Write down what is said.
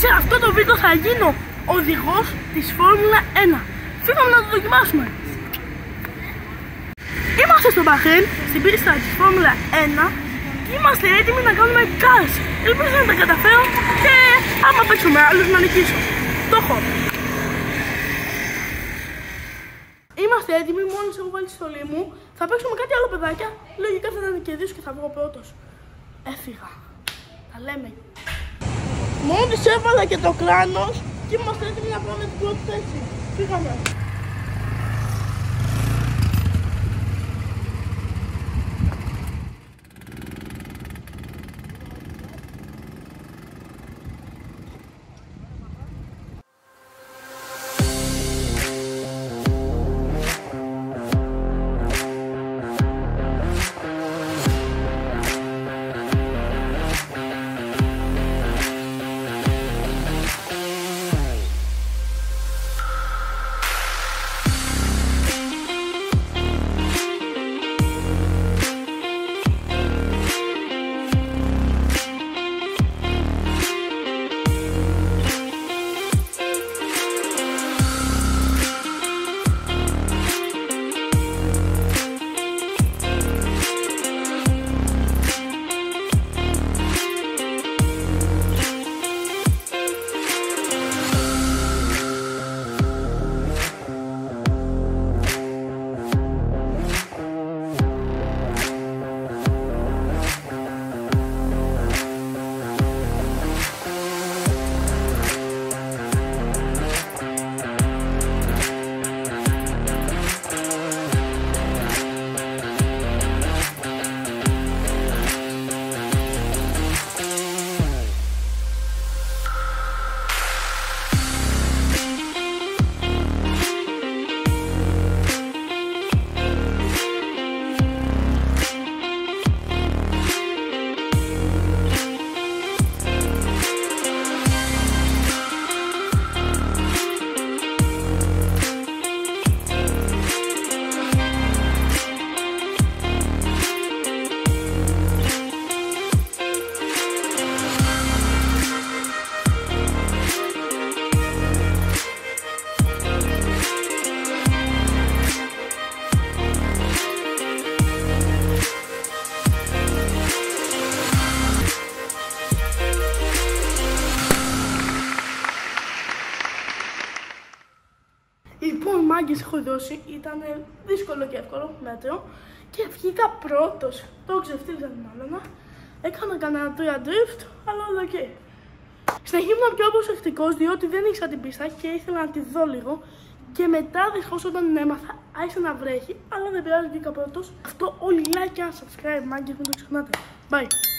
Σε αυτό το βίντεο θα γίνω οδηγός της Φόρμουλα 1. Φύγαμε να το δοκιμάσουμε. Είμαστε στο Μπαχρέιν, στην πίστα της Φόρμουλα 1 και είμαστε έτοιμοι να κάνουμε cars. Ελπίζω να τα καταφέρω και άμα παίξω με άλλους να νικήσω. Το έχω. Είμαστε έτοιμοι, μόλις έχω βάλει τη στολή μου. Θα παίξω με κάτι άλλο παιδάκια. Λογικά θα ήταν και και θα βγω πρώτος. Έφυγα. Τα λέμε. Μόλις έβαλα και το κράνος και είμαστε έτοιμοι να πάμε την πρώτη θέση. Φύγαμε. Λοιπόν, μάγκες έχω δώσει, ήταν δύσκολο και εύκολο, μέτριο και βγήκα πρώτος. Τους ξεφτίλισα μάλλον. Έκανα κανένα τρία drift, αλλά όλα οκ. Στην ήμουν πιο προσεκτικός διότι δεν ήξερα την πίστα και ήθελα να τη δω λίγο. Και μετά δυστυχώς όταν την έμαθα, άρχισε να βρέχει, αλλά δεν πειράζει, βγήκα πρώτος. Αυτό όλοι like και subscribe, μάγκες, μην το ξεχνάτε. Bye!